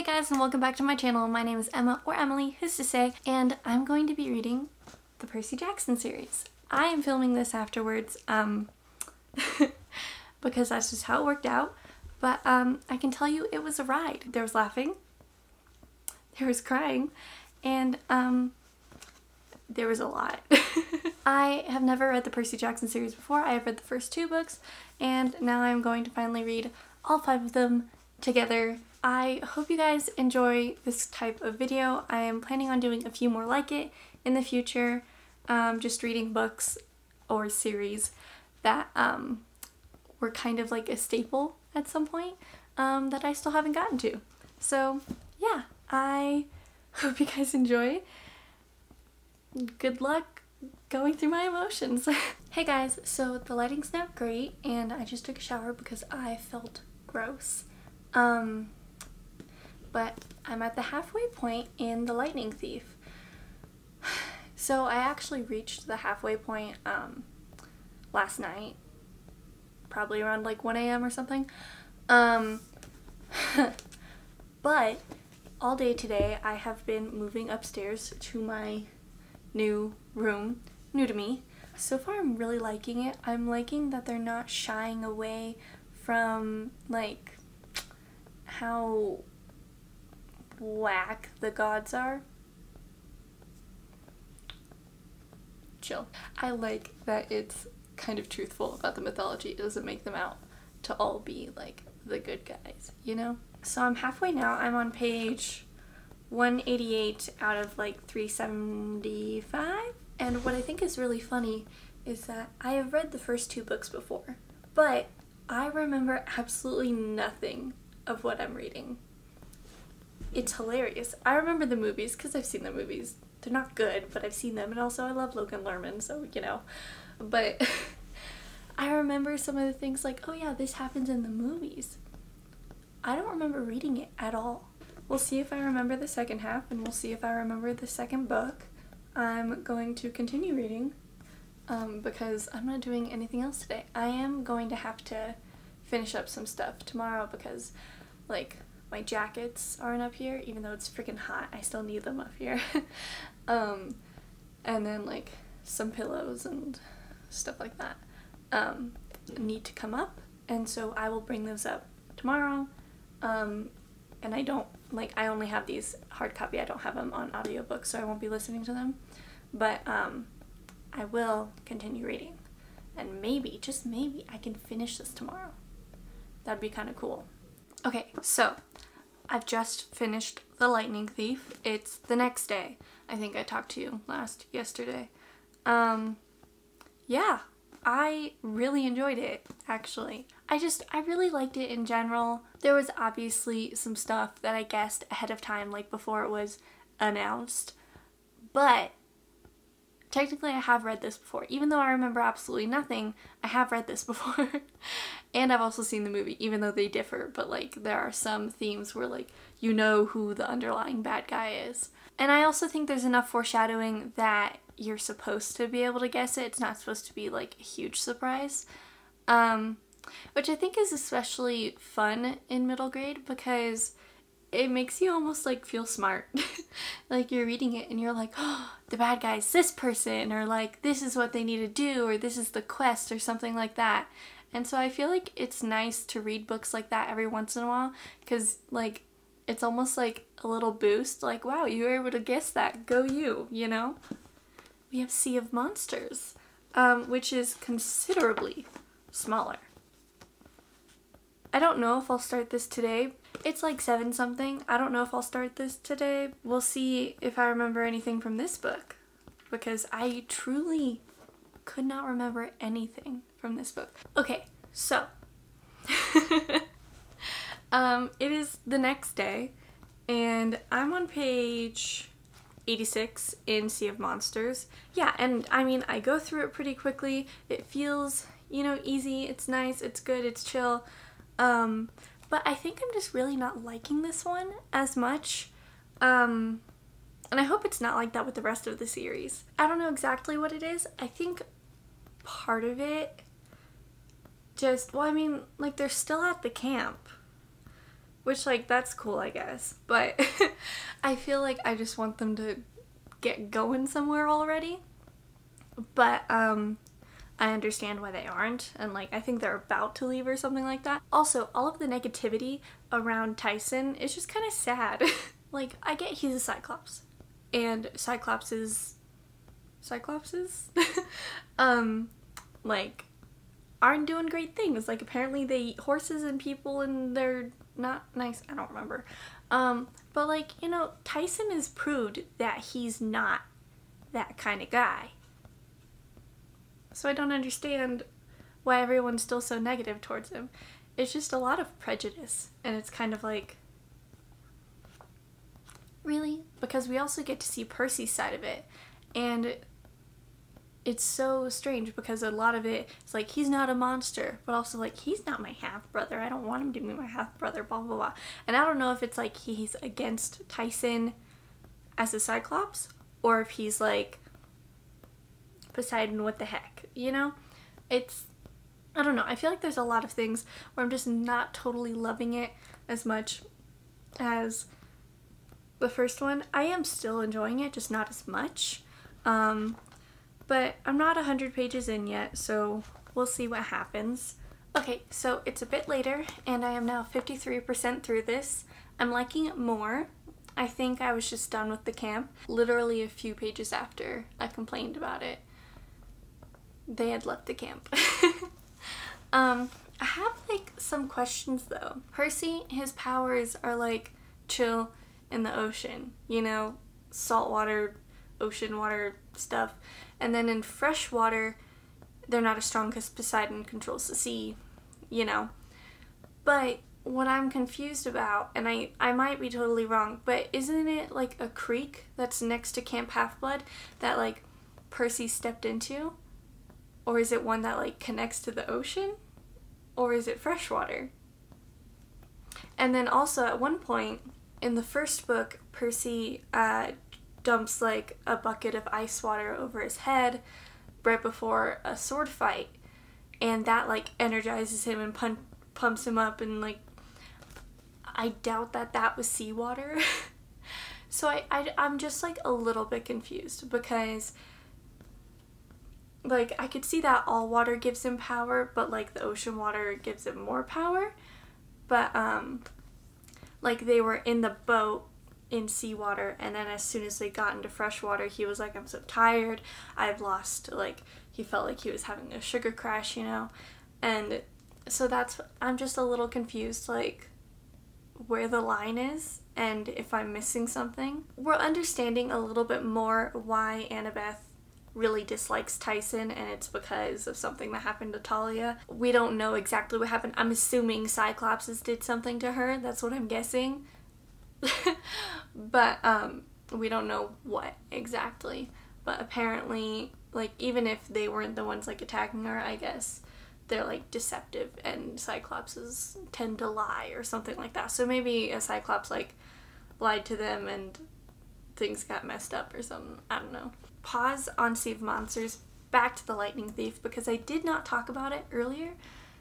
Hey guys and welcome back to my channel. My name is Emma or Emily, who's to say, and I'm going to be reading the Percy Jackson series. I am filming this afterwards um, because that's just how it worked out, but um, I can tell you it was a ride. There was laughing, there was crying, and um, there was a lot. I have never read the Percy Jackson series before. I have read the first two books, and now I'm going to finally read all five of them together. I hope you guys enjoy this type of video. I am planning on doing a few more like it in the future, um, just reading books or series that um, were kind of like a staple at some point um, that I still haven't gotten to. So yeah, I hope you guys enjoy. Good luck going through my emotions. hey guys, so the lighting's not great and I just took a shower because I felt gross. Um, but I'm at the halfway point in The Lightning Thief. So I actually reached the halfway point um, last night, probably around like 1 a.m. or something. Um, but all day today I have been moving upstairs to my new room, new to me. So far I'm really liking it. I'm liking that they're not shying away from like how whack the gods are. Chill. I like that it's kind of truthful about the mythology. It doesn't make them out to all be like the good guys, you know? So I'm halfway now. I'm on page 188 out of like 375. And what I think is really funny is that I have read the first two books before, but I remember absolutely nothing of what I'm reading. It's hilarious. I remember the movies because I've seen the movies. They're not good, but I've seen them, and also I love Logan Lerman, so you know. But I remember some of the things like, oh yeah, this happens in the movies. I don't remember reading it at all. We'll see if I remember the second half, and we'll see if I remember the second book. I'm going to continue reading um, because I'm not doing anything else today. I am going to have to finish up some stuff tomorrow because like my jackets aren't up here even though it's freaking hot I still need them up here. Um, and then like some pillows and stuff like that um, need to come up and so I will bring those up tomorrow. Um, and I don't like I only have these hard copy I don't have them on audiobook so I won't be listening to them. But um, I will continue reading. And maybe just maybe I can finish this tomorrow. That'd be kind of cool. Okay, so I've just finished The Lightning Thief. It's the next day. I think I talked to you last yesterday. Um, yeah, I really enjoyed it, actually. I just, I really liked it in general. There was obviously some stuff that I guessed ahead of time, like before it was announced. But technically I have read this before. Even though I remember absolutely nothing, I have read this before. and I've also seen the movie, even though they differ, but like there are some themes where like you know who the underlying bad guy is. And I also think there's enough foreshadowing that you're supposed to be able to guess it. It's not supposed to be like a huge surprise. Um, which I think is especially fun in middle grade because it makes you almost like feel smart. like you're reading it and you're like, oh, the bad guy's this person, or like this is what they need to do, or this is the quest, or something like that. And so I feel like it's nice to read books like that every once in a while because, like, it's almost like a little boost. Like, wow, you were able to guess that. Go you, you know? We have Sea of Monsters, um, which is considerably smaller. I don't know if I'll start this today. It's like 7 something. I don't know if I'll start this today. We'll see if I remember anything from this book because I truly could not remember anything from this book. Okay, so um, it is the next day and I'm on page 86 in Sea of Monsters. Yeah, and I mean, I go through it pretty quickly. It feels, you know, easy, it's nice, it's good, it's chill. Um, but I think I'm just really not liking this one as much. Um, and I hope it's not like that with the rest of the series. I don't know exactly what it is. I think part of it just, well, I mean, like they're still at the camp. Which, like, that's cool, I guess. But I feel like I just want them to get going somewhere already. But, um, I understand why they aren't, and like I think they're about to leave or something like that. Also, all of the negativity around Tyson is just kind of sad. like, I get he's a Cyclops, and Cyclopses, Cyclopses, um, like, aren't doing great things. Like, apparently they eat horses and people, and they're not nice. I don't remember. Um, but like, you know, Tyson has proved that he's not that kind of guy. So I don't understand why everyone's still so negative towards him. It's just a lot of prejudice, and it's kind of like, really? Because we also get to see Percy's side of it, and it's so strange because a lot of it is like he's not a monster, but also like he's not my half brother. I don't want him to be my half brother. Blah blah blah. And I don't know if it's like he's against Tyson as a Cyclops, or if he's like Poseidon. What the heck, you know? It's I don't know. I feel like there's a lot of things where I'm just not totally loving it as much as the first one. I am still enjoying it, just not as much. Um, but I'm not 100 pages in yet, so we'll see what happens. Okay, so it's a bit later, and I am now 53% through this. I'm liking it more. I think I was just done with the camp literally a few pages after I complained about it. They had left the camp. um, I have like some questions though. Percy, his powers are like chill in the ocean, you know, saltwater, ocean water stuff. And then in fresh water, they're not as strong because Poseidon controls the sea, you know. But what I'm confused about, and I, I might be totally wrong, but isn't it like a creek that's next to Camp Half Blood that like Percy stepped into? Or is it one that like connects to the ocean? Or is it freshwater? And then also at one point in the first book, Percy uh, dumps like a bucket of ice water over his head right before a sword fight and that like energizes him and pun- pumps him up and like i doubt that that was seawater so I, I i'm just like a little bit confused because like i could see that all water gives him power but like the ocean water gives him more power. But um like they were in the boat in seawater and then as soon as they got into fresh water he was like i'm so tired. I've lost like he felt like he was having a sugar crash you know? And so that's i'm just a little confused like where the line is and if i'm missing something. We're understanding a little bit more why annabeth really dislikes Tyson and it's because of something that happened to Talia. We don't know exactly what happened. I'm assuming Cyclopses did something to her. That's what I'm guessing. but um, we don't know what exactly. But apparently, like even if they weren't the ones like attacking her, I guess they're like deceptive and cyclopses tend to lie or something like that. So maybe a cyclops like lied to them and things got messed up or something. I don't know. Pause on of Monsters. Back to the Lightning Thief because I did not talk about it earlier.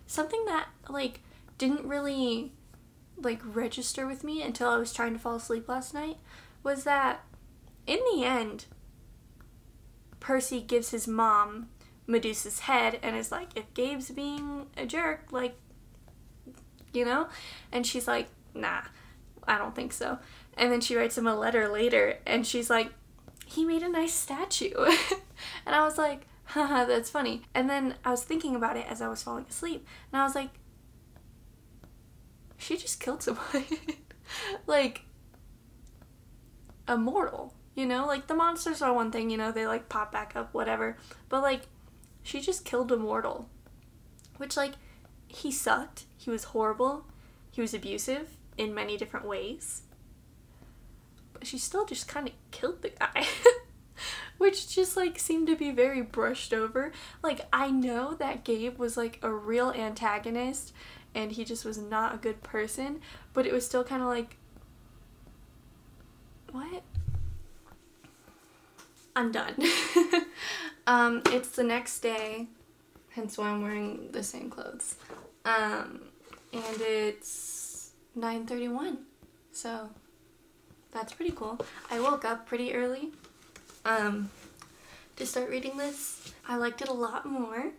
Something that like didn't really like register with me until I was trying to fall asleep last night was that in the end Percy gives his mom Medusa's head and is like if Gabe's being a jerk like you know and she's like nah I don't think so and then she writes him a letter later and she's like he made a nice statue and I was like haha that's funny and then I was thinking about it as I was falling asleep and I was like she just killed someone. like, a mortal, you know? Like, the monsters are one thing, you know, they like pop back up, whatever. But, like, she just killed a mortal. Which, like, he sucked. He was horrible. He was abusive in many different ways. But she still just kind of killed the guy. which just like seemed to be very brushed over. Like I know that Gabe was like a real antagonist and he just was not a good person, but it was still kind of like what? I'm done. um, it's the next day, hence why I'm wearing the same clothes. Um, and it's 9.31. So that's pretty cool. I woke up pretty early um, to start reading this. I liked it a lot more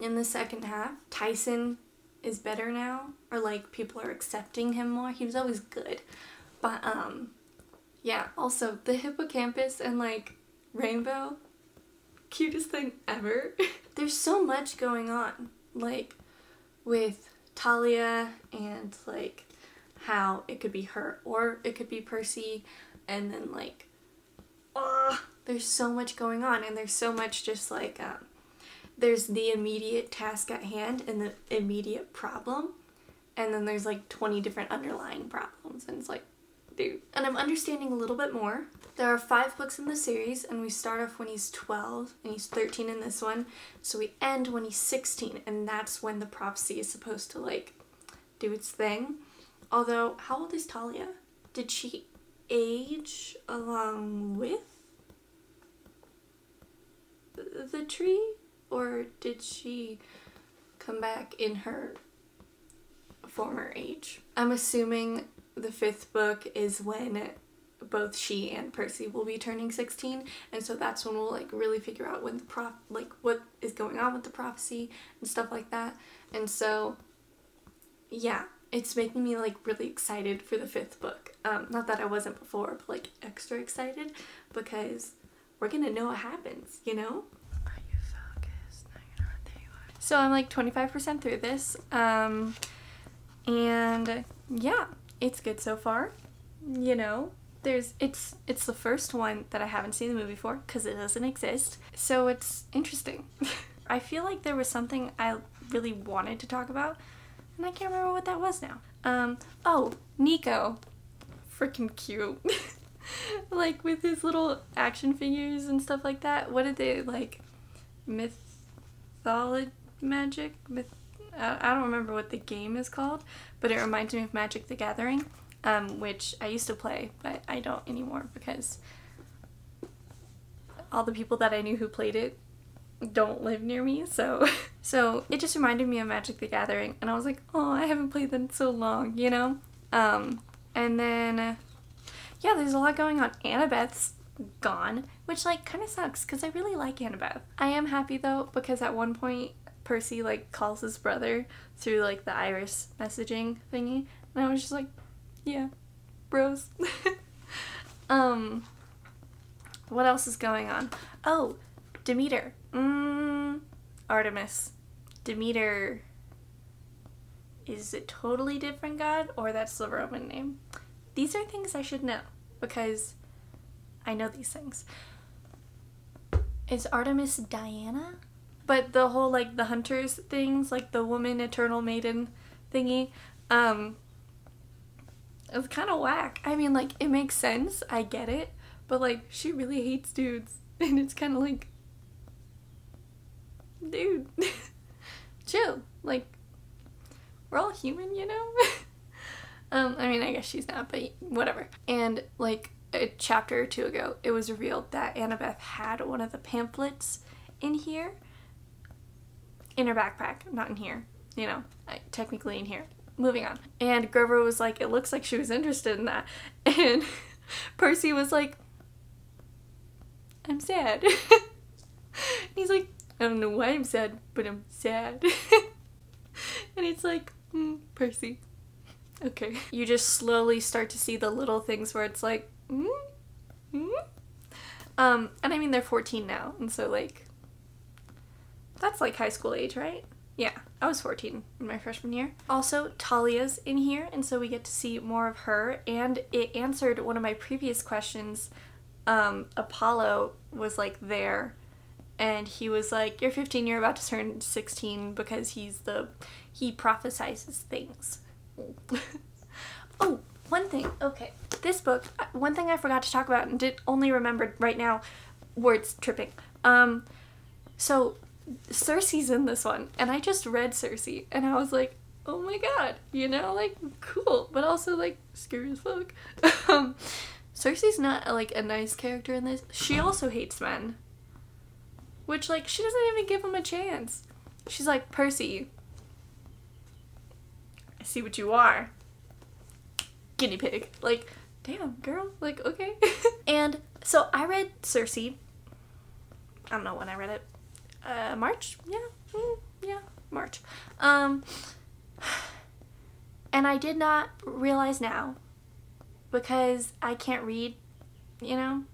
in the second half. Tyson is better now, or like people are accepting him more. He was always good. But um, yeah, also the hippocampus and like rainbow, cutest thing ever. There's so much going on, like with Talia and like how it could be her or it could be Percy, and then like, oh, there's so much going on, and there's so much just like um, there's the immediate task at hand and the immediate problem, and then there's like 20 different underlying problems, and it's like, dude. And I'm understanding a little bit more. There are five books in the series, and we start off when he's 12, and he's 13 in this one, so we end when he's 16, and that's when the prophecy is supposed to like do its thing. Although, how old is Talia? Did she age along with the tree? Or did she come back in her former age? I'm assuming the fifth book is when both she and Percy will be turning 16 and so that's when we'll like really figure out when the prof like what is going on with the prophecy and stuff like that and so yeah it's making me like really excited for the fifth book um not that I wasn't before but like extra excited because we're gonna know what happens you know so I'm like 25% through this. Um, and yeah, it's good so far. You know, there's it's it's the first one that I haven't seen the movie for because it doesn't exist. So it's interesting. I feel like there was something I really wanted to talk about, and I can't remember what that was now. Um, oh, Nico, freaking cute. like with his little action figures and stuff like that. What did they like? Mythology Magic. Myth- I don't remember what the game is called, but it reminds me of Magic the Gathering, um, which I used to play, but I don't anymore because all the people that I knew who played it don't live near me. So, so it just reminded me of Magic the Gathering, and I was like, oh, I haven't played them so long, you know. Um, and then, yeah, there's a lot going on. Annabeth's gone, which like kind of sucks because I really like Annabeth. I am happy though because at one point Percy like calls his brother through like the iris messaging thingy, and I was just like, yeah, bros. um, what else is going on? Oh, Demeter. Mmm, Artemis. Demeter is a totally different god, or that's the Roman name? These are things I should know because I know these things. Is Artemis Diana? But the whole like the hunters things, like the woman eternal maiden thingy, um it's kind of whack. I mean, like it makes sense. I get it, but like she really hates dudes, and it's kind of like, dude, chill. Like we're all human, you know. um, I mean, I guess she's not, but whatever. And like a chapter or two ago, it was revealed that Annabeth had one of the pamphlets in here in her backpack, not in here, you know, technically in here. Moving on. And Grover was like, it looks like she was interested in that. And Percy was like, I'm sad. he's like, I don't know why I'm sad, but I'm sad. and it's like, mm, Percy. Okay. You just slowly start to see the little things where it's like, mm, mm. Um, and I mean, they're 14 now, and so like, that's like high school age, right? Yeah, I was 14 in my freshman year. Also, Talia's in here, and so we get to see more of her, and it answered one of my previous questions. Um, Apollo was like there, and he was like, You're 15, you're about to turn 16 because he's the. He prophesizes things. oh, one thing. Okay. This book, one thing I forgot to talk about and did only remembered right now, words tripping. Um, so Circe's in this one, and I just read Circe, and I was like, oh my god, you know, like cool, but also like scary as fuck. um, Circe's not like a nice character in this. She also hates men, which like she doesn't even give him a chance. She's like Percy. I see what you are. guinea pig. Like, damn, girl. Like, okay. and so I read Circe. I don't know when I read it. Uh, March? Yeah. Mm, yeah, March. Um, and I did not realize now because I can't read, you know?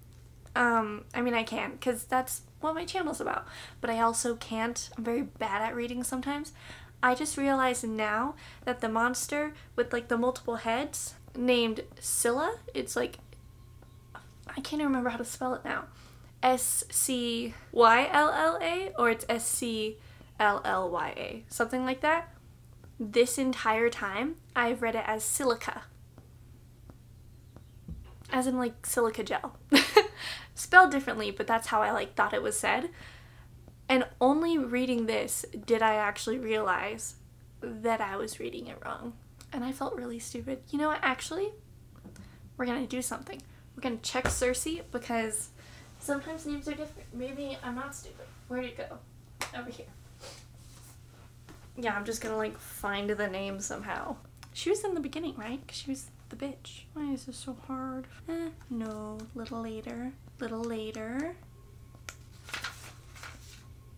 Um, I mean, I can because that's what my channel's about, but I also can't. I'm very bad at reading sometimes. I just realized now that the monster with like the multiple heads named Scylla, it's like, I can't remember how to spell it now. S C Y L L A or it's S C L L Y A, something like that. This entire time, I've read it as silica. As in like silica gel. Spelled differently, but that's how I like thought it was said. And only reading this did I actually realize that I was reading it wrong. And I felt really stupid. You know what, actually, we're gonna do something. We're gonna check Circe because sometimes names are different. Maybe I'm not stupid. Where'd it go? Over here. Yeah, I'm just gonna like find the name somehow. She was in the beginning, right? She was the bitch. Why is this so hard? Eh, no, little later. Little later.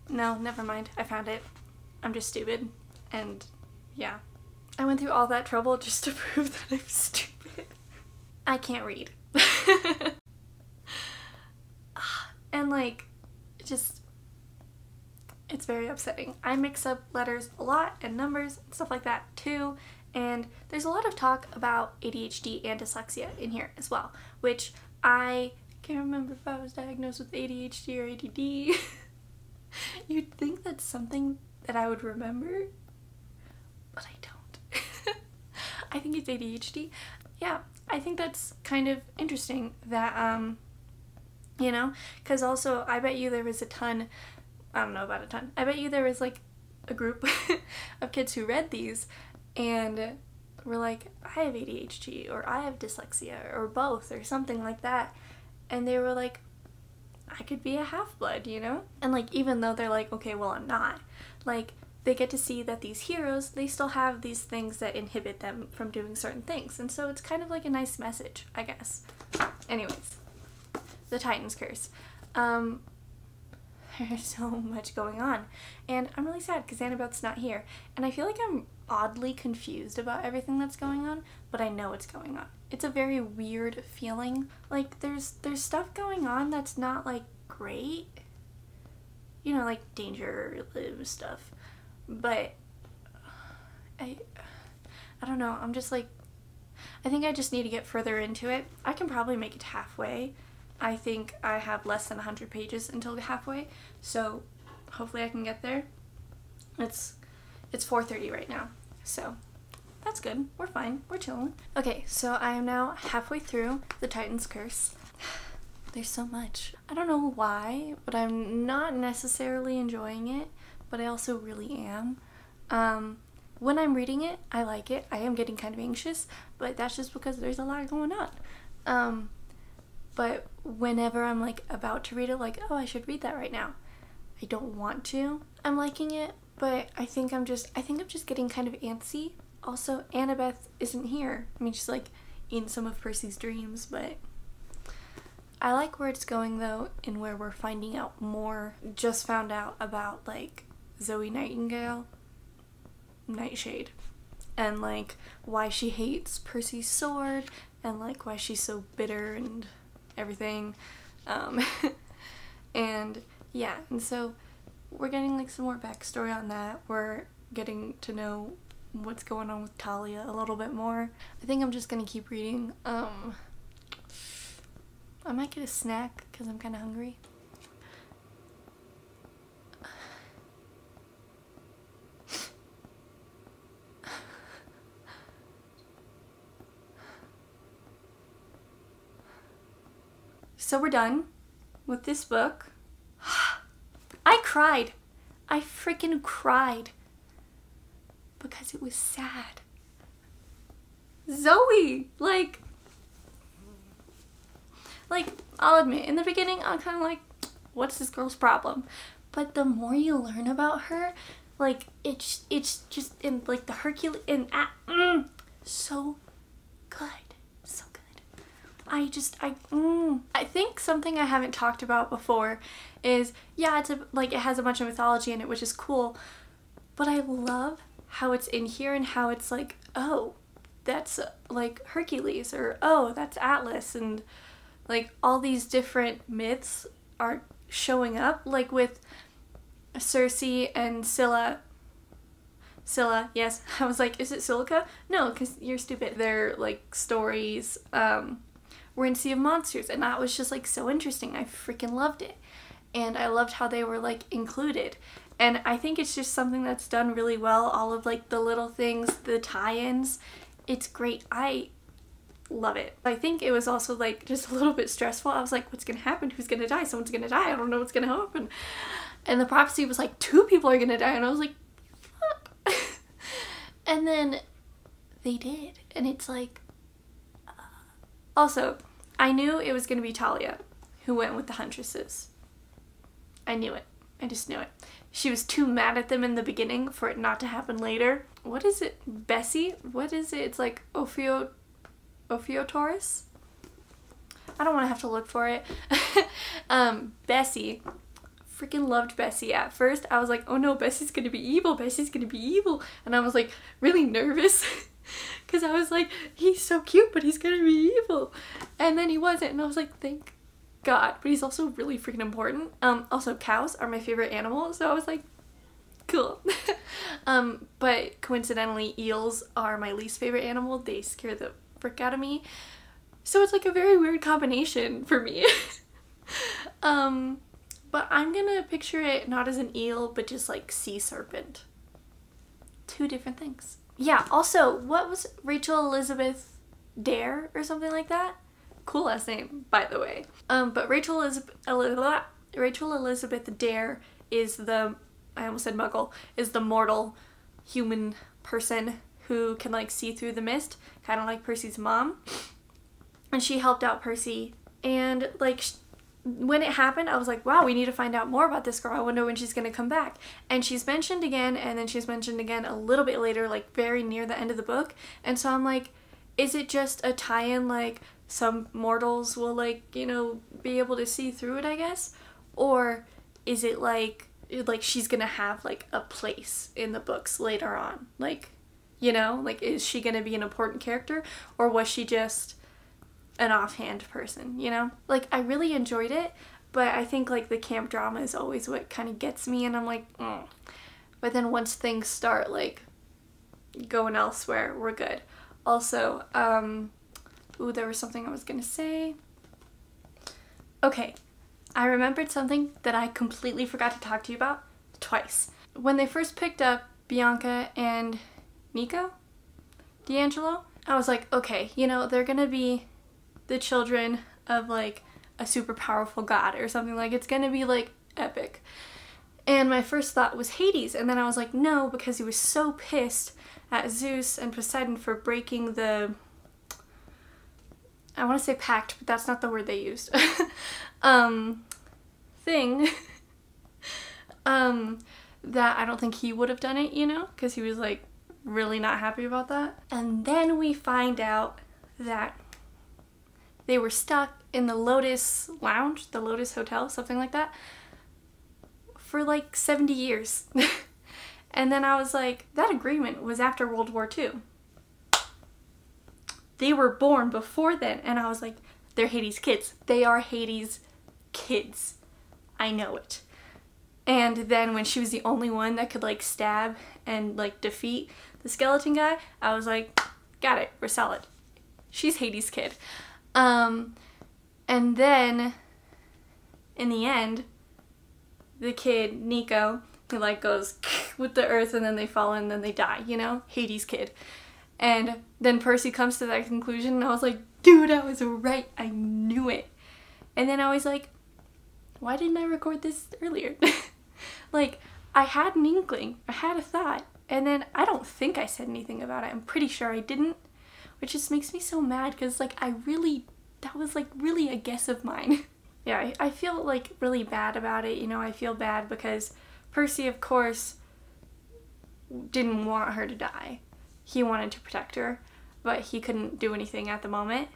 No, never mind. I found it. I'm just stupid. And yeah. I went through all that trouble just to prove that I'm stupid. I can't read. and like, just, it's very upsetting. I mix up letters a lot and numbers and stuff like that too. And there's a lot of talk about ADHD and dyslexia in here as well, which I can't remember if I was diagnosed with ADHD or ADD. You'd think that's something that I would remember, but I don't. I think it's ADHD. Yeah, I think that's kind of interesting that, um, you know, because also I bet you there was a ton, I don't know about a ton, I bet you there was like a group of kids who read these and we're like, I have ADHD or I have dyslexia or both or something like that. And they were like, I could be a half blood, you know? And like, even though they're like, okay, well, I'm not, like, they get to see that these heroes, they still have these things that inhibit them from doing certain things. And so it's kind of like a nice message, I guess. Anyways, the Titan's Curse. Um, there's so much going on. And I'm really sad because Annabeth's not here. And I feel like I'm oddly confused about everything that's going on, but I know what's going on. It's a very weird feeling. Like there's there's stuff going on that's not like great. You know, like danger stuff. But I I don't know. I'm just like I think I just need to get further into it. I can probably make it halfway. I think I have less than 100 pages until halfway, so hopefully I can get there. It's it's 4.30 right now, so that's good. We're fine. We're chilling. Okay, so I am now halfway through The Titan's Curse. There's so much. I don't know why, but I'm not necessarily enjoying it, but I also really am. Um, when I'm reading it, I like it. I am getting kind of anxious, but that's just because there's a lot going on. Um, but whenever I'm like about to read it, like, oh, I should read that right now, I don't want to. I'm liking it, but I think I'm just I think I'm just getting kind of antsy. Also, Annabeth isn't here. I mean, she's like in some of Percy's dreams, but I like where it's going though, and where we're finding out more. Just found out about like Zoe Nightingale, Nightshade, and like why she hates Percy's sword, and like why she's so bitter and everything. Um, and yeah, and so we're getting like some more backstory on that. We're getting to know what's going on with Talia a little bit more. I think I'm just gonna keep reading. Um, I might get a snack because I'm kind of hungry. So we're done with this book. I cried. I freaking cried. Because it was sad. Zoe! Like, like, I'll admit, in the beginning, I'm kind of like, what's this girl's problem? But the more you learn about her, like, it's, it's just, in like, the Hercules, uh, mm, so good. I just I mm, I think something I haven't talked about before is yeah, it's a like it has a bunch of mythology in it, which is cool. But I love how it's in here and how it's like, oh, that's like Hercules or oh, that's Atlas and like all these different myths are showing up like with Circe and Scylla Scylla, yes. I was like, is it Silica? No, because you're stupid. They're like stories. Um, we're in Sea of Monsters, and that was just like so interesting. I freaking loved it. And I loved how they were like included. And I think it's just something that's done really well. All of like the little things, the tie ins. It's great. I love it. I think it was also like just a little bit stressful. I was like, what's gonna happen? Who's gonna die? Someone's gonna die. I don't know what's gonna happen. And the prophecy was like, two people are gonna die. And I was like, fuck. and then they did. And it's like. Also, I knew it was gonna be Talia who went with the huntresses. I knew it. I just knew it. She was too mad at them in the beginning for it not to happen later. What is it? Bessie? What is it? It's like Ophio Ophiotaurus? I don't want to have to look for it. um, Bessie. Freaking loved Bessie at first. I was like, oh no, Bessie's gonna be evil. Bessie's gonna be evil. And I was like really nervous because I was like, he's so cute, but he's gonna be evil. And then he wasn't. And I was like, thank God. But he's also really freaking important. Um, also, cows are my favorite animal. So I was like, cool. um, but coincidentally, eels are my least favorite animal. They scare the frick out of me. So it's like a very weird combination for me. um, but I'm gonna picture it not as an eel, but just like sea serpent. Two different things. Yeah, also, what was Rachel Elizabeth Dare or something like that? Cool last name, by the way. Um, but Rachel Elizabeth, Rachel Elizabeth Dare is the, I almost said muggle, is the mortal human person who can like see through the mist, kind of like Percy's mom. And she helped out Percy. And like when it happened, I was like, wow, we need to find out more about this girl. I wonder when she's going to come back. And she's mentioned again, and then she's mentioned again a little bit later, like very near the end of the book. And so I'm like, is it just a tie in, like some mortals will, like, you know, be able to see through it, I guess? Or is it like, like she's going to have, like, a place in the books later on? Like, you know, like is she going to be an important character or was she just an offhand person, you know? Like I really enjoyed it, but I think like the camp drama is always what kind of gets me and I'm like, mm. but then once things start like going elsewhere, we're good. Also, um ooh, there was something I was to say. Okay. I remembered something that I completely forgot to talk to you about twice. When they first picked up Bianca and Nico? di Angelo? I was like, okay, you know, they're gonna be the children of like a super powerful god or something. Like, it's gonna be like epic. And my first thought was Hades, and then I was like, no, because he was so pissed at Zeus and Poseidon for breaking the. I want to say pact, but that's not the word they used. um, thing. um, that I don't think he would have done it, you know, because he was like really not happy about that. And then we find out that they were stuck in the Lotus Lounge, the Lotus Hotel, something like that, for like 70 years. and then I was like, that agreement was after World War II. They were born before then, and I was like, they're Hades' kids. They are Hades' kids. I know it. And then when she was the only one that could like stab and like defeat the skeleton guy, I was like, got it, we're solid. She's Hades' kid. Um, and then in the end, the kid, Nico, he like goes with the earth and then they fall and then they die, you know? Hades' kid. And then Percy comes to that conclusion and I was like, dude, I was right. I knew it. And then I was like, why didn't I record this earlier? like, I had an inkling, I had a thought, and then I don't think I said anything about it. I'm pretty sure I didn't, which just makes me so mad because like I really, that was like really a guess of mine. yeah, I, I feel like really bad about it. You know, I feel bad because Percy, of course, didn't want her to die. He wanted to protect her, but he couldn't do anything at the moment.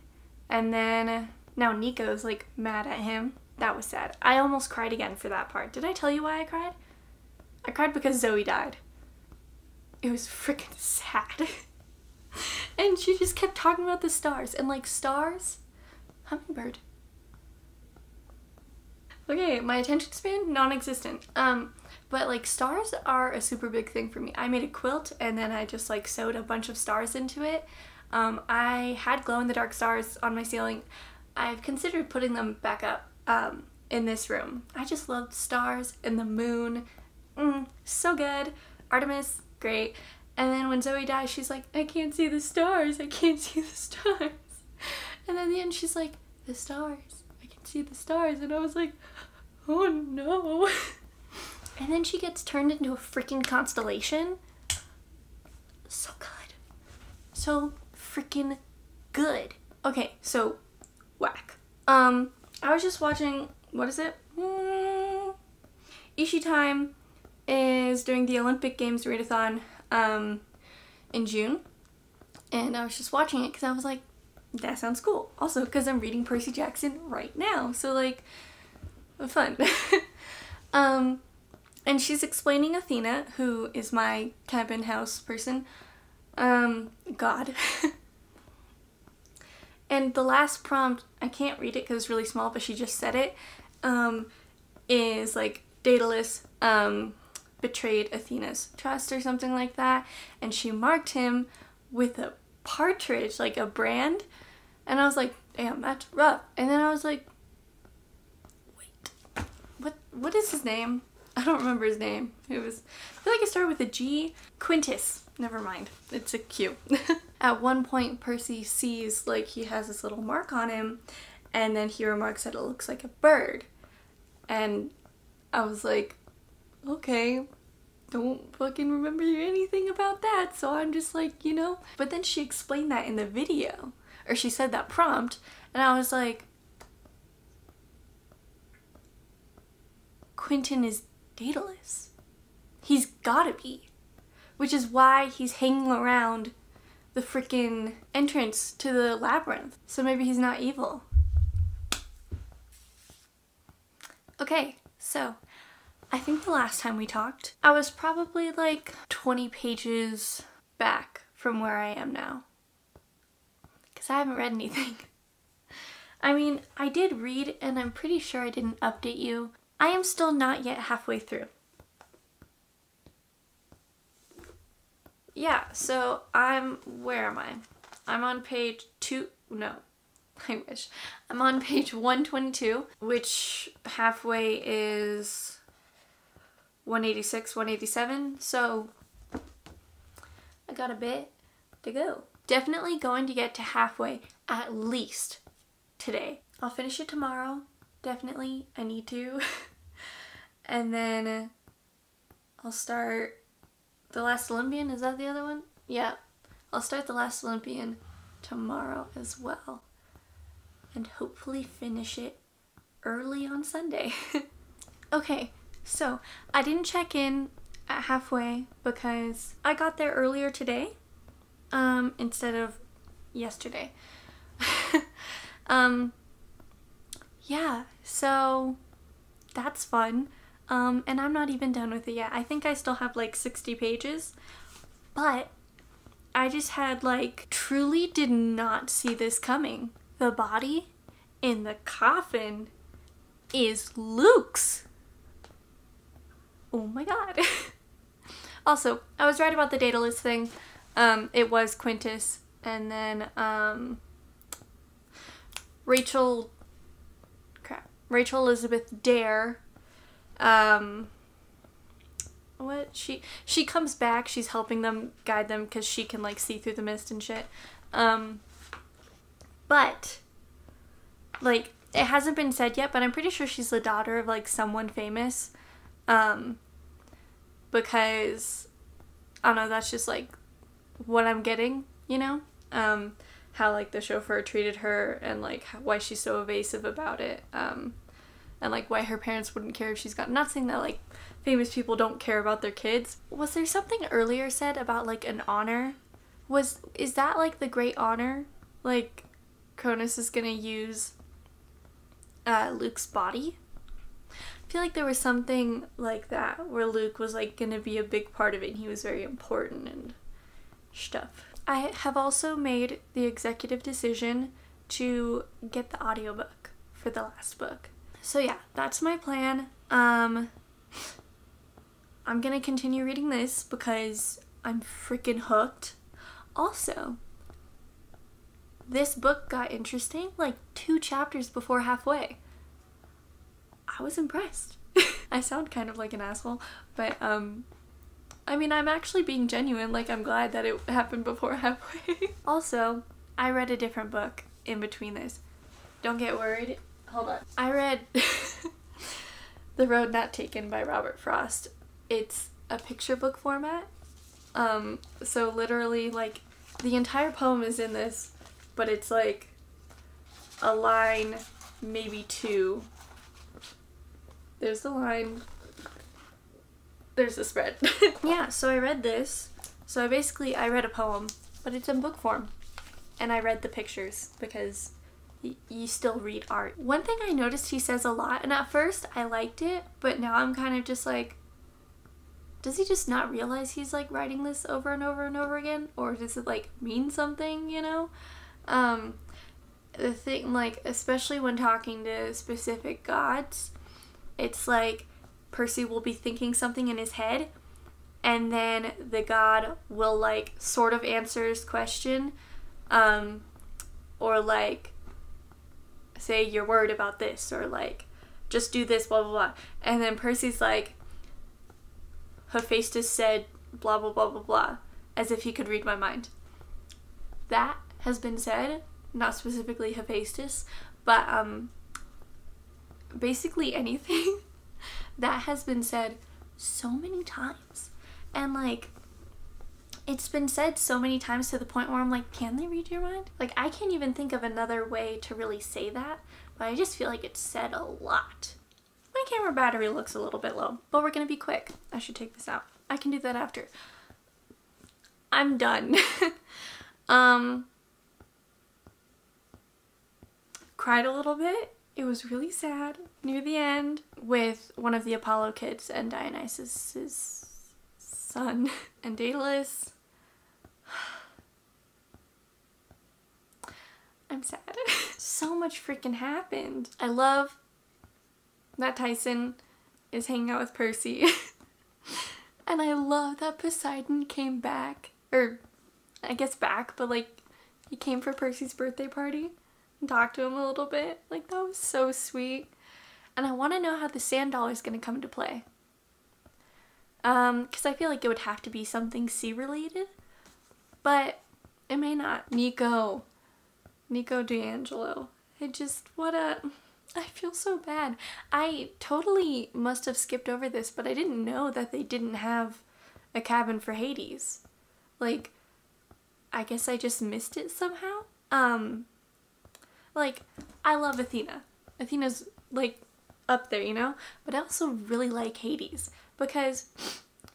And then uh, now Nico's like mad at him. That was sad. I almost cried again for that part. Did I tell you why I cried? I cried because Zoe died. It was freaking sad. and she just kept talking about the stars and like stars hummingbird. Okay my attention span non-existent. Um but like stars are a super big thing for me. I made a quilt and then i just like sewed a bunch of stars into it. Um i had glow in the dark stars on my ceiling. I've considered putting them back up um in this room. I just love stars and the moon. Mm, so good. Artemis great and then when Zoe dies, she's like, I can't see the stars. I can't see the stars. And then the end, she's like, the stars. I can see the stars. And I was like, oh no. And then she gets turned into a freaking constellation. So good. So freaking good. Okay, so whack. Um, I was just watching, what is it? Mm, Ishi Time is doing the Olympic Games readathon um, in June. And I was just watching it because I was like, that sounds cool. Also, because I'm reading Percy Jackson right now. So, like, fun. um, and she's explaining Athena, who is my cabin house person, um, God. and the last prompt, I can't read it because it's really small, but she just said it. Um, is like Daedalus, um, betrayed Athena's trust or something like that, and she marked him with a partridge, like a brand. And I was like, damn, that's rough. And then I was like, wait, what what is his name? I don't remember his name. It was I feel like it started with a G. Quintus. Never mind. It's a Q. At one point Percy sees like he has this little mark on him and then he remarks that it looks like a bird. And I was like, okay, don't fucking remember anything about that. So I'm just like, you know. But then she explained that in the video, or she said that prompt, and I was like, Quentin is Daedalus. He's gotta be. Which is why he's hanging around the freaking entrance to the labyrinth. So maybe he's not evil. Okay, so I think the last time we talked, I was probably like 20 pages back from where I am now. Because I haven't read anything. I mean, I did read and I'm pretty sure I didn't update you. I am still not yet halfway through. Yeah, so I'm, where am I? I'm on page two, no, I wish. I'm on page 122, which halfway is 186, 187. So I got a bit to go. Definitely going to get to halfway at least today. I'll finish it tomorrow. Definitely. I need to. and then uh, I'll start The Last Olympian. Is that the other one? Yeah. I'll start The Last Olympian tomorrow as well. And hopefully finish it early on Sunday. okay, so I didn't check in at halfway because I got there earlier today um, instead of yesterday. um, yeah, so that's fun. Um, and I'm not even done with it yet. I think I still have like 60 pages, but I just had like truly did not see this coming. The body in the coffin is Luke's oh my god. also, I was right about the Daedalus thing. Um, it was Quintus, and then um, Rachel, crap, Rachel Elizabeth Dare. Um, what she she comes back. She's helping them guide them because she can like see through the mist and shit. Um, but like it hasn't been said yet, but I'm pretty sure she's the daughter of like someone famous. Um, because I don't know, that's just like what I'm getting, you know? Um, how like the chauffeur treated her and like why she's so evasive about it. Um, and like why her parents wouldn't care if she's got not saying that like famous people don't care about their kids. Was there something earlier said about like an honor? Was is that like the great honor? Like Cronus is gonna use uh, Luke's body. I feel like there was something like that where Luke was like gonna be a big part of it and he was very important and stuff. I have also made the executive decision to get the audiobook for the last book. So yeah, that's my plan. Um I'm gonna continue reading this because I'm freaking hooked. Also, this book got interesting like two chapters before halfway. I was impressed. I sound kind of like an asshole, but um I mean, I'm actually being genuine. Like, I'm glad that it happened before halfway. also, I read a different book in between this. Don't get worried. Hold on. I read The Road Not Taken by Robert Frost. It's a picture book format. Um, so literally, like, the entire poem is in this, but it's like a line, maybe two. There's the line, there's the spread. yeah, so I read this. So I basically I read a poem, but it's in book form. And I read the pictures because you still read art. One thing I noticed he says a lot, and at first I liked it, but now I'm kind of just like does he just not realize he's like writing this over and over and over again or does it like mean something, you know? Um the thing like especially when talking to specific gods, it's like Percy will be thinking something in his head and then the god will like sort of answer his question um or like say you're worried about this or like just do this blah blah blah. And then Percy's like Hephaestus said blah blah blah blah blah as if he could read my mind. That has been said not specifically Hephaestus but um basically anything that has been said so many times. And like, it's been said so many times to the point where I'm like, can they read your mind? Like, I can't even think of another way to really say that, but I just feel like it's said a lot. My camera battery looks a little bit low, but we're gonna be quick. I should take this out. I can do that after. I'm done. um, cried a little bit it was really sad near the end with one of the Apollo kids and Dionysus's son and Daedalus. I'm sad. so much freaking happened. I love that Tyson is hanging out with Percy. and I love that Poseidon came back. Or, I guess back, but like, he came for Percy's birthday party talk to him a little bit. Like, that was so sweet. And I want to know how the sand dollar is going to come into play. Um, because I feel like it would have to be something sea related, but it may not. Nico, Nico di Angelo. It just, what a, I feel so bad. I totally must have skipped over this, but I didn't know that they didn't have a cabin for Hades. Like, I guess I just missed it somehow. Um, like, I love Athena. Athena's like up there, you know? But I also really like Hades because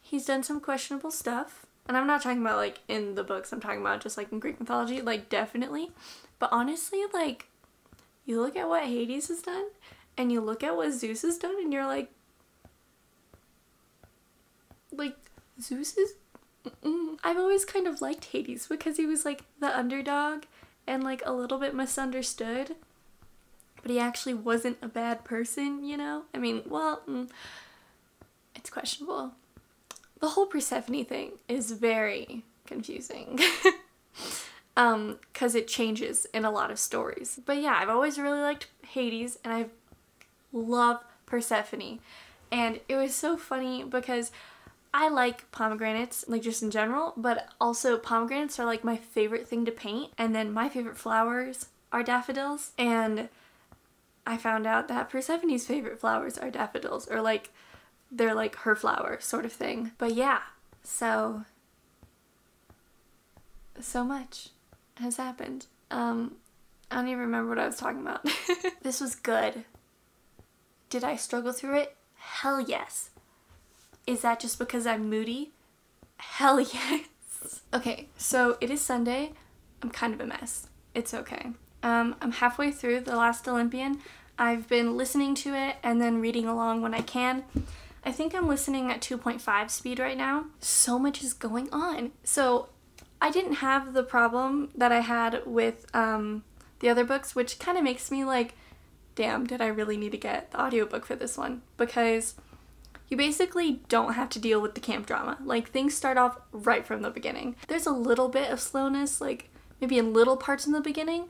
he's done some questionable stuff. And I'm not talking about like in the books, I'm talking about just like in Greek mythology, like definitely. But honestly, like, you look at what Hades has done and you look at what Zeus has done and you're like, like, Zeus is. Mm-mm. I've always kind of liked Hades because he was like the underdog and like a little bit misunderstood. But he actually wasn't a bad person, you know? I mean, well, mm, it's questionable. The whole Persephone thing is very confusing. um cuz it changes in a lot of stories. But yeah, I've always really liked Hades and I love Persephone. And it was so funny because I like pomegranates, like just in general, but also pomegranates are like my favorite thing to paint. And then my favorite flowers are daffodils. And I found out that Persephone's favorite flowers are daffodils, or like they're like her flower sort of thing. But yeah, so so much has happened. Um, I don't even remember what I was talking about. this was good. Did I struggle through it? Hell yes. Is that just because I'm moody? Hell yes. Okay, so it is Sunday. I'm kind of a mess. It's okay. Um, I'm halfway through The Last Olympian. I've been listening to it and then reading along when I can. I think I'm listening at 2.5 speed right now. So much is going on. So I didn't have the problem that I had with um, the other books, which kind of makes me like, damn, did I really need to get the audiobook for this one? Because you basically don't have to deal with the camp drama. Like things start off right from the beginning. There's a little bit of slowness, like maybe in little parts in the beginning,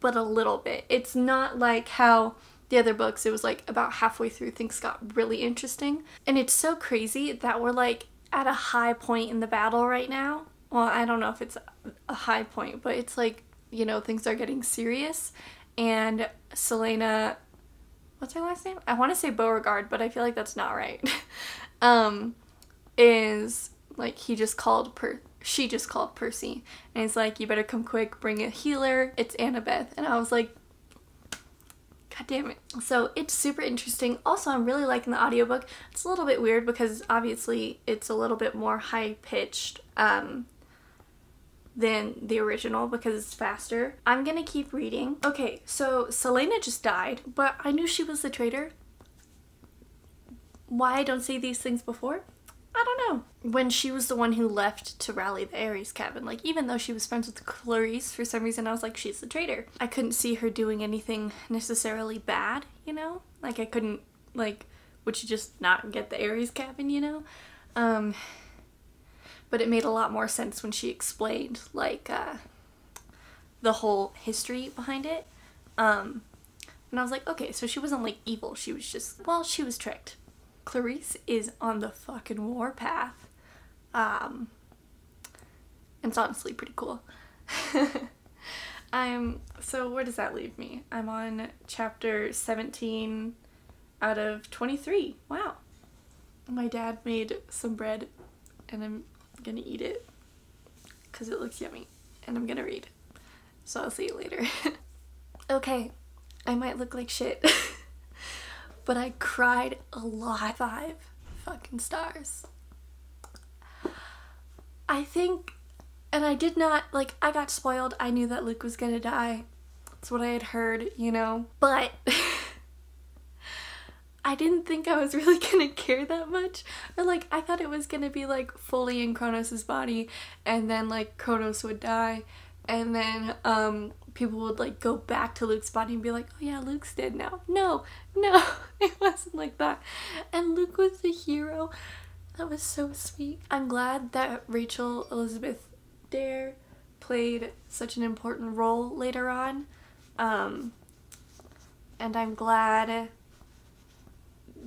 but a little bit. It's not like how the other books, it was like about halfway through things got really interesting. And it's so crazy that we're like at a high point in the battle right now. Well, I don't know if it's a high point, but it's like, you know, things are getting serious. And Silena, what's her last name? I want to say Beauregard, but I feel like that's not right. um, is like he just called per she just called Percy and he's like, You better come quick, bring a healer, it's Annabeth. And I was like, God damn it. So it's super interesting. Also, I'm really liking the audiobook. It's a little bit weird because obviously it's a little bit more high pitched um, than the original because it's faster. I'm gonna keep reading. Okay, so Silena just died, but I knew she was the traitor. Why I don't say these things before? I don't know. When she was the one who left to rally the Ares cabin, like even though she was friends with Clarisse, for some reason I was like, she's the traitor. I couldn't see her doing anything necessarily bad, you know? Like I couldn't, like, would she just not get the Ares cabin, you know? Um, but it made a lot more sense when she explained, like, uh, the whole history behind it. Um, and I was like, okay, so she wasn't like evil. She was just, well, she was tricked. Clarisse is on the fucking warpath. Um, it's honestly pretty cool. I'm, so where does that leave me? I'm on chapter 17 out of 23. Wow. My dad made some bread and I'm gonna eat it because it looks yummy and I'm gonna read. So I'll see you later. okay, I might look like shit. but I cried a lot. Five fucking stars. I think, and I did not, like, I got spoiled. I knew that Luke was gonna die. That's what I had heard, you know? But I didn't think I was really gonna care that much. Or, like, I thought it was gonna be, like, fully in Kronos' body, and then, like, Kronos would die, and then, um, people would like go back to Luke's body and be like, oh yeah, Luke's dead now. No, no, it wasn't like that. And Luke was the hero. That was so sweet. I'm glad that Rachel Elizabeth Dare played such an important role later on. Um, and I'm glad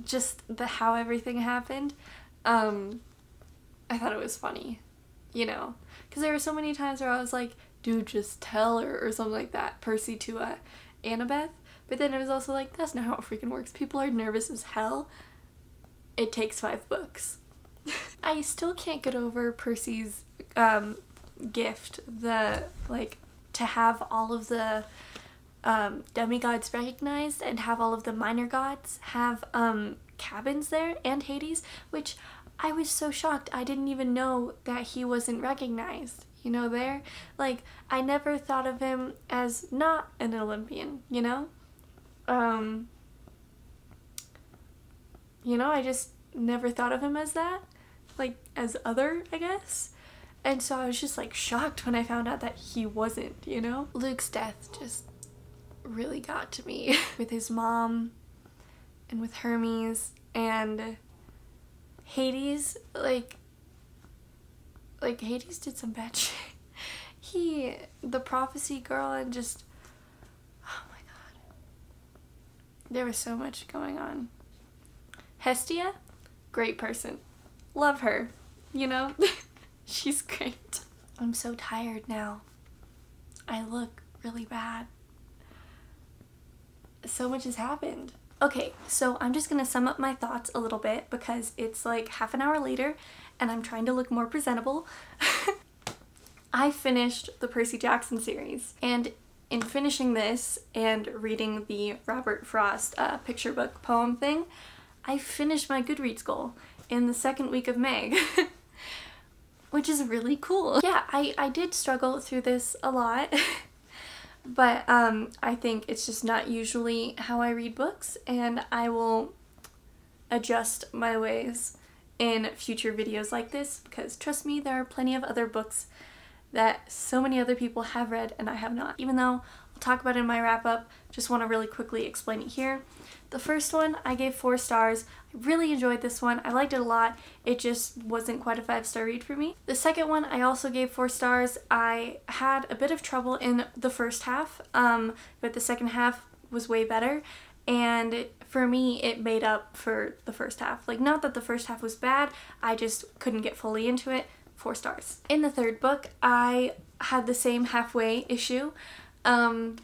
just the how everything happened. Um, I thought it was funny, you know, because there were so many times where I was like, dude, just tell her or something like that, Percy to uh, Annabeth. But then it was also like, that's not how it freaking works. People are nervous as hell. It takes five books. I still can't get over Percy's um, gift, the, like, to have all of the um, demigods recognized and have all of the minor gods have um, cabins there and Hades, which I was so shocked. I didn't even know that he wasn't recognized you know, there. Like, I never thought of him as not an Olympian, you know? Um, you know, I just never thought of him as that. Like, as other, I guess. And so I was just like shocked when I found out that he wasn't, you know? Luke's death just really got to me with his mom and with Hermes and Hades. Like, like Hades did some bad shit. He, the prophecy girl, and just, oh my god. There was so much going on. Hestia, great person. Love her. You know? She's great. I'm so tired now. I look really bad. So much has happened. Okay, so I'm just gonna sum up my thoughts a little bit because it's like half an hour later and I'm trying to look more presentable. I finished the Percy Jackson series and in finishing this and reading the Robert Frost uh, picture book poem thing, I finished my Goodreads goal in the second week of May. which is really cool. Yeah, I, I did struggle through this a lot. but um, I think it's just not usually how I read books, and I will adjust my ways in future videos like this because trust me, there are plenty of other books that so many other people have read and I have not. Even though talk about in my wrap up, just want to really quickly explain it here. The first one I gave four stars. I really enjoyed this one. I liked it a lot. It just wasn't quite a five star read for me. The second one I also gave four stars. I had a bit of trouble in the first half, um, but the second half was way better. And for me, it made up for the first half. Like, not that the first half was bad, I just couldn't get fully into it. Four stars. In the third book, I had the same halfway issue, um,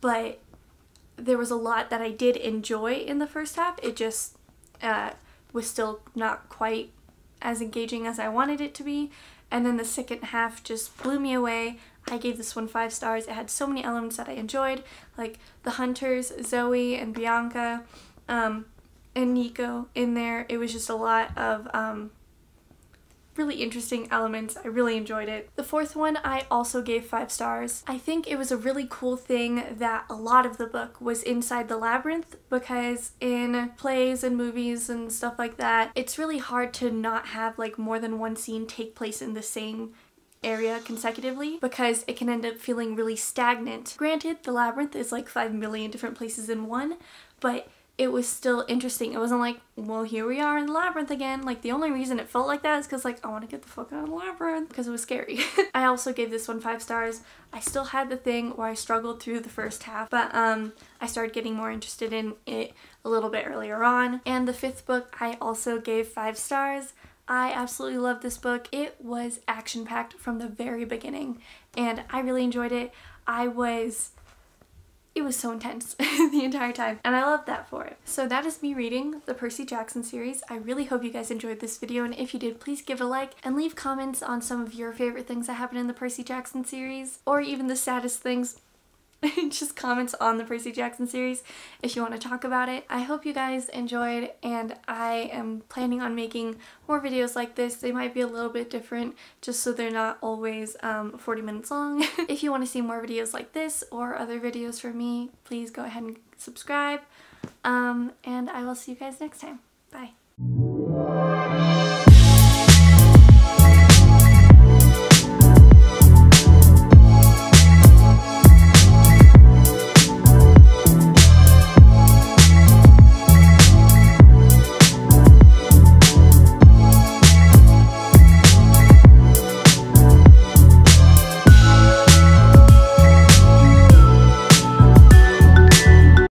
but there was a lot that I did enjoy in the first half. It just uh, was still not quite as engaging as I wanted it to be. And then the second half just blew me away. I gave this one five stars. It had so many elements that I enjoyed, like the hunters, Zoe and Bianca, um, and Nico in there. It was just a lot of um, really interesting elements. I really enjoyed it. The fourth one I also gave five stars. I think it was a really cool thing that a lot of the book was inside the labyrinth because in plays and movies and stuff like that, it's really hard to not have like more than one scene take place in the same area consecutively because it can end up feeling really stagnant. Granted, the labyrinth is like 5 million different places in one, but it was still interesting. It wasn't like, well, here we are in the labyrinth again. Like, the only reason it felt like that is because, like, I want to get the fuck out of the labyrinth because it was scary. I also gave this one five stars. I still had the thing where I struggled through the first half, but um, I started getting more interested in it a little bit earlier on. And the fifth book, I also gave five stars. I absolutely love this book. It was action packed from the very beginning, and I really enjoyed it. I was it was so intense the entire time and I love that for it. So that is me reading the Percy Jackson series. I really hope you guys enjoyed this video and if you did please give a like and leave comments on some of your favorite things that happened in the Percy Jackson series or even the saddest things just comments on the Percy Jackson series if you want to talk about it. I hope you guys enjoyed and I am planning on making more videos like this. They might be a little bit different just so they're not always um, 40 minutes long. if you want to see more videos like this or other videos from me, please go ahead and subscribe. Um, and I will see you guys next time. Bye.